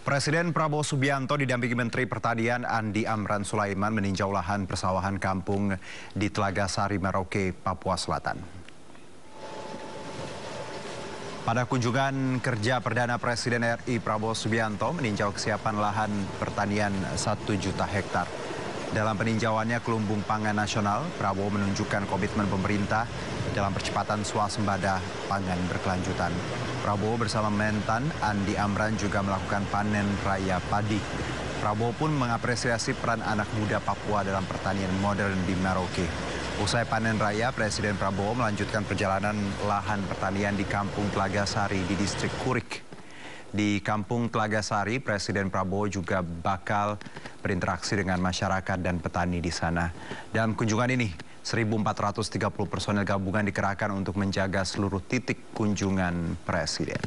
Presiden Prabowo Subianto didampingi Menteri Pertanian Andi Amran Sulaiman meninjau lahan persawahan kampung di Telaga Sari, Merauke, Papua Selatan. Pada kunjungan kerja Perdana Presiden RI Prabowo Subianto meninjau kesiapan lahan pertanian 1 juta hektar. Dalam peninjauannya kelumbung pangan nasional, Prabowo menunjukkan komitmen pemerintah dalam percepatan swasembada pangan berkelanjutan. Prabowo bersama Mentan Andi Amran juga melakukan panen raya padi. Prabowo pun mengapresiasi peran anak muda Papua dalam pertanian modern di Merauke. Usai panen raya, Presiden Prabowo melanjutkan perjalanan lahan pertanian di Kampung Telagasari di distrik Kurik. Di Kampung Telagasari, Presiden Prabowo juga bakal berinteraksi dengan masyarakat dan petani di sana. Dalam kunjungan ini, 1.430 personel gabungan dikerahkan untuk menjaga seluruh titik kunjungan Presiden.